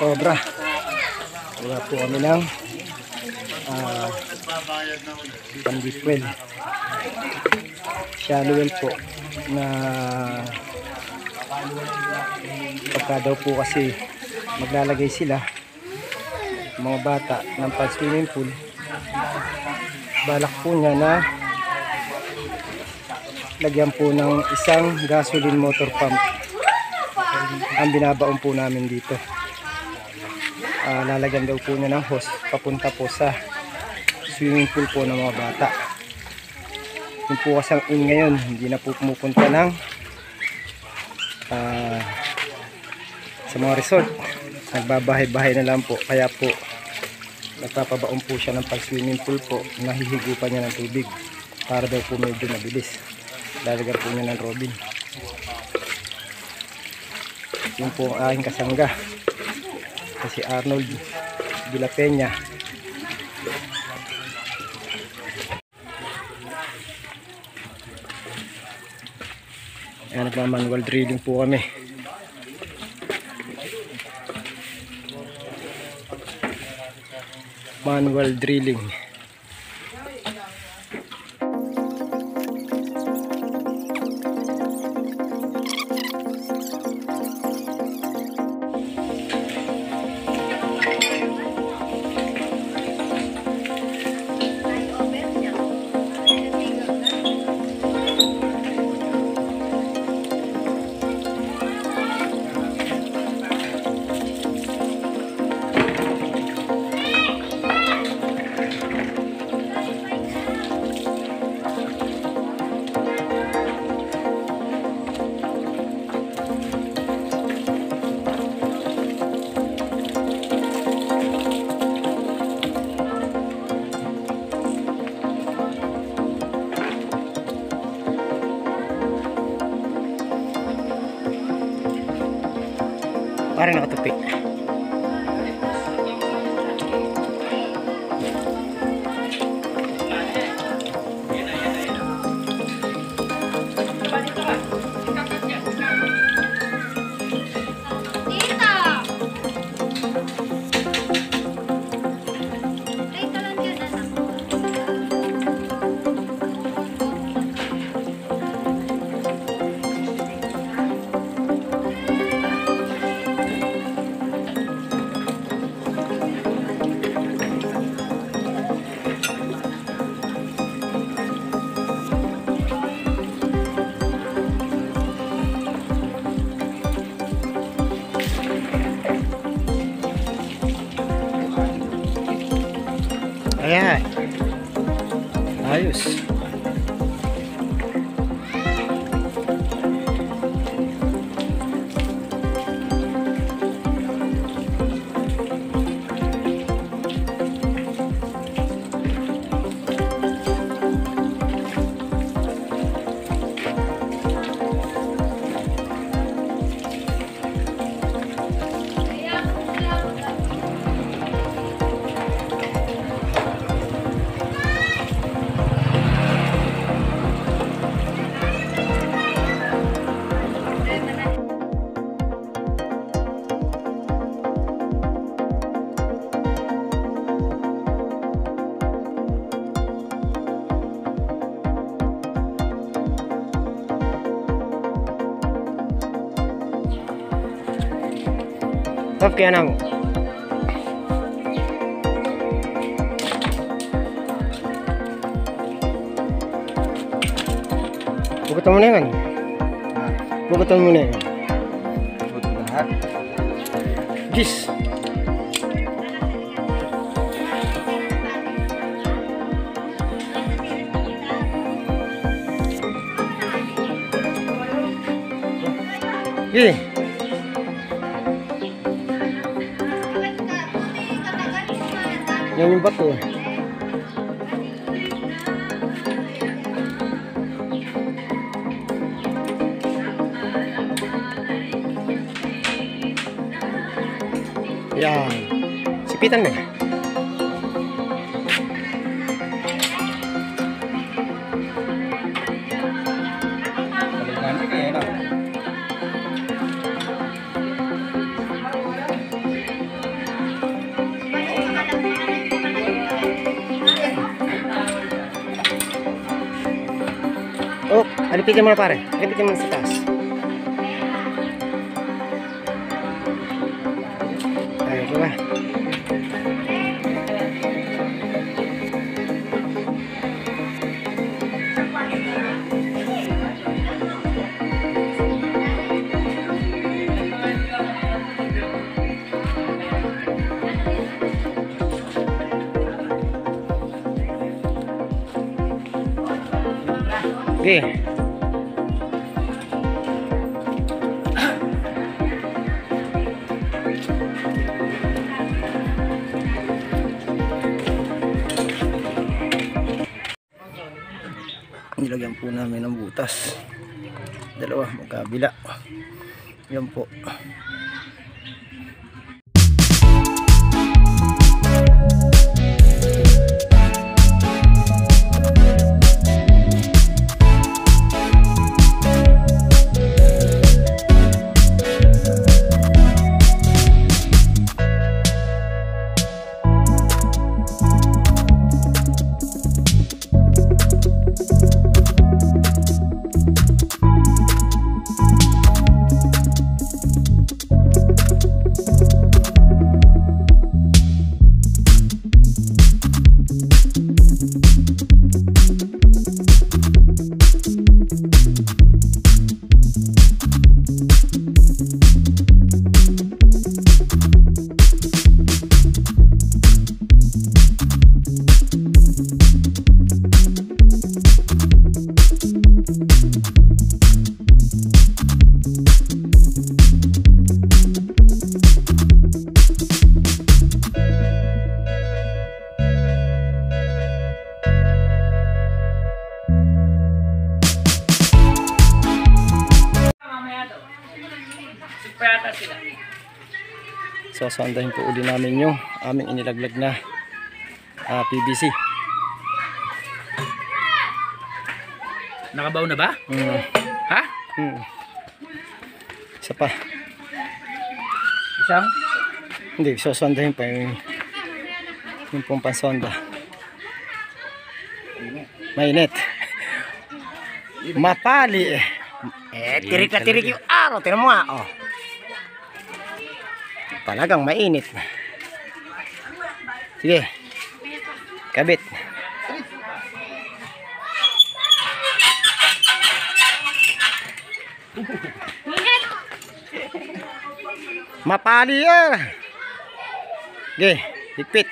sobra. Wala po kami ng uh, pandipwel. Shallow well po na pagka daw po kasi maglalagay sila mga bata ng pang swimming pool balak po niya na lagyan po ng isang gasoline motor pump ang binabaon po namin dito uh, lalagyan daw po niya ng hose papunta po sa swimming pool po ng mga bata. Yun po kasi ang in ngayon. Hindi na po pumupunta ng uh, sa mga resort. Nagbabahay-bahay na lang po. Kaya po nagpapabaon po siya ng pag swimming pool po. Nahihigupan niya ng tubig para daw po medyo mabilis. Lalagyan po niya ng robin. Yun po ang aking kasangga kasi Arnold Vilapenya Ayan, nagmamanual drilling po kami. Manual drilling. Parang nakatupi. Ayan. Ayos. Top kaya na mo. Bukutan mo na yan. Bukutan mo na yan. Buto lahat. Gis. Gis. Yan yung bato. Yan. Sipitan mo. Kalipitin mo na pare. Kalipitin mo na sa taas. Ayaw ko ba? Okay. Po namin ng butas. Dalawa magkabila. Yan po. Sasandahin po uli namin yung aming inilaglag na ah, PVC. Nakabaw na ba? Mm. Ha? Mm. Isa pa. Isang? Hindi, sasandahin pa yung yung pong pansonda. Mainit. Mapali eh. Eh, tirik na tirik yung araw. Tinan mo nga, oh. Talagang mainit. Sige. Kabit. Mapali ah. Sige, higpit.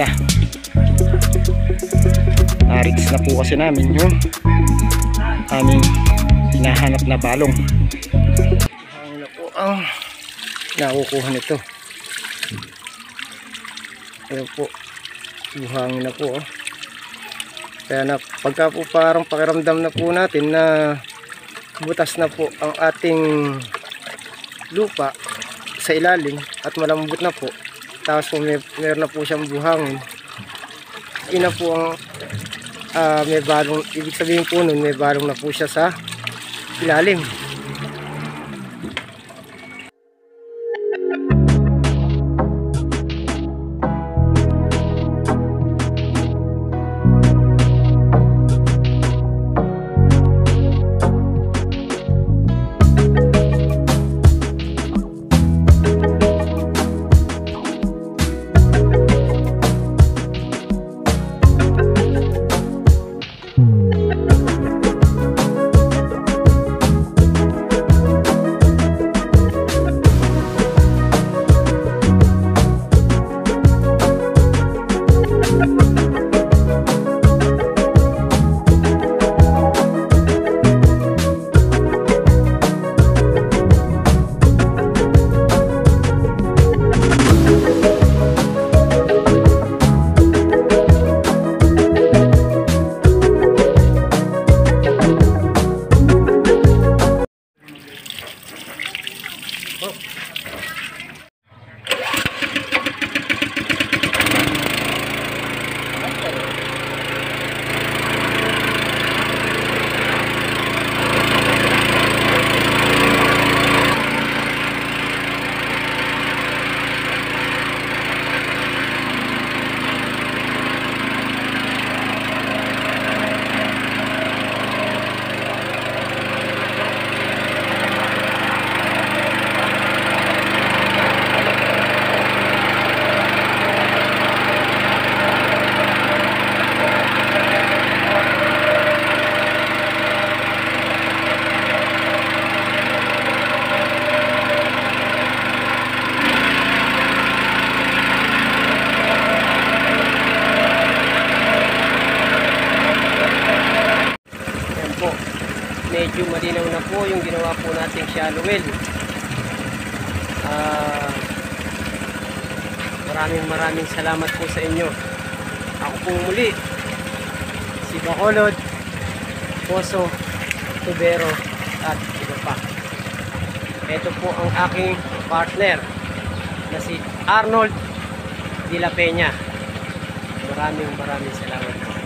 Pagsonda. Narits na po kasi namin yung aming hinahanap na balong. Na po ang nakukuha nito. Ayan po. Buhangin na po. Oh. Kaya na, pagka po parang pakiramdam na po natin na butas na po ang ating lupa sa ilalim at malambot na po tapos po may, meron na po siyang buhangin yun na po ang ah, may barong, ibig sabihin po nun, may barong na po siya sa ilalim. Malinaw na po yung ginawa po nating shallow well. Ah, maraming maraming salamat po sa inyo. Ako pong muli, si Bacolod, Poso, Tubero, at iba pa. Ito po ang aking partner na si Arnold de Peña. Maraming maraming salamat po.